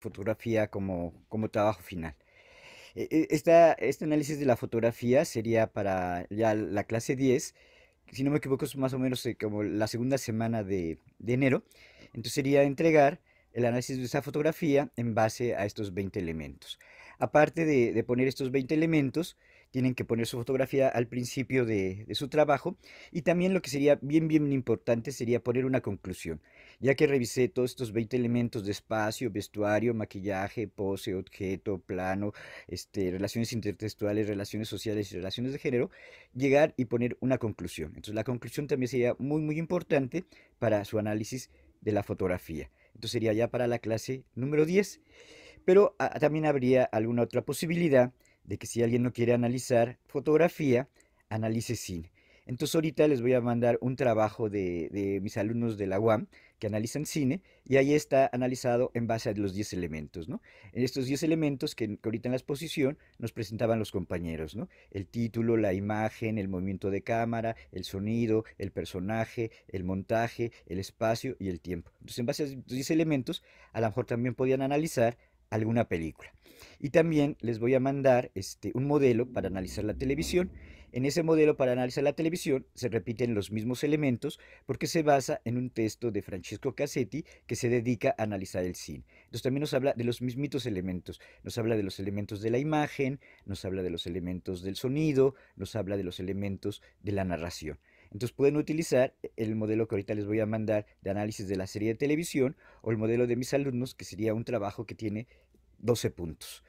fotografía como, como trabajo final. E- e- Esta, este análisis de la fotografía sería para ya la clase 10, si no me equivoco es más o menos eh, como la segunda semana de, de enero. Entonces sería entregar el análisis de esa fotografía en base a estos 20 elementos. Aparte de, de poner estos 20 elementos, tienen que poner su fotografía al principio de, su trabajo y también lo que sería bien, bien importante sería poner una conclusión. Ya que revisé todos estos 20 elementos de espacio, vestuario, maquillaje, pose, objeto, plano, este, relaciones intertextuales, relaciones sociales y relaciones de género, llegar y poner una conclusión. Entonces la conclusión también sería muy, muy importante para su análisis de la fotografía. Entonces sería ya para la clase número 10. Pero ah, también habría alguna otra posibilidad de que si alguien no quiere analizar fotografía, analice cine. Entonces ahorita les voy a mandar un trabajo de, de mis alumnos de la UAM que analizan cine y ahí está analizado en base a los 10 elementos, ¿no? En estos 10 elementos que, que ahorita en la exposición nos presentaban los compañeros, ¿no? El título, la imagen, el movimiento de cámara, el sonido, el personaje, el montaje, el espacio y el tiempo. Entonces en base a esos 10 elementos, a lo mejor también podían analizar alguna película. Y también les voy a mandar este, un modelo para analizar la televisión. En ese modelo para analizar la televisión se repiten los mismos elementos porque se basa en un texto de Francesco Cassetti que se dedica a analizar el cine. Entonces también nos habla de los mismitos elementos. Nos habla de los elementos de la imagen, nos habla de los elementos del sonido, nos habla de los elementos de la narración. Entonces pueden utilizar el modelo que ahorita les voy a mandar de análisis de la serie de televisión o el modelo de mis alumnos, que sería un trabajo que tiene 12 puntos.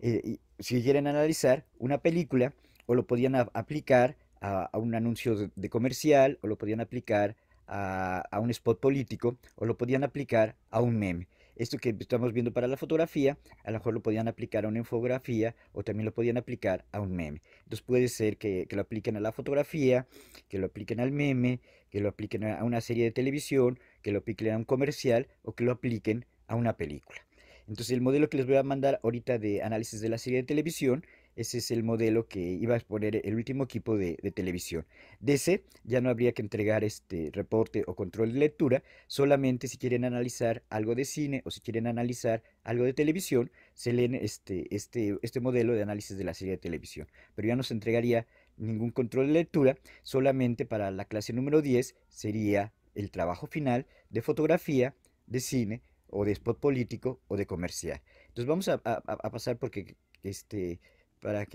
Eh, y si quieren analizar una película, o lo podían aplicar a, un anuncio de, comercial, o lo podían aplicar a un spot político, o lo podían aplicar a un meme. Esto que estamos viendo para la fotografía, a lo mejor lo podían aplicar a una infografía o también lo podían aplicar a un meme. Entonces puede ser que, lo apliquen a la fotografía, que lo apliquen al meme, que lo apliquen a una serie de televisión, que lo apliquen a un comercial o que lo apliquen a una película. Entonces el modelo que les voy a mandar ahorita de análisis de la serie de televisión, ese es el modelo que iba a exponer el último equipo de, de televisión. Ese ya no habría que entregar este reporte o control de lectura, solamente si quieren analizar algo de cine o si quieren analizar algo de televisión, se leen este, este, este modelo de análisis de la serie de televisión. Pero ya no se entregaría ningún control de lectura, solamente para la clase número 10 sería el trabajo final de fotografía, de cine o de spot político o de comercial. Entonces vamos a- a pasar porque este para que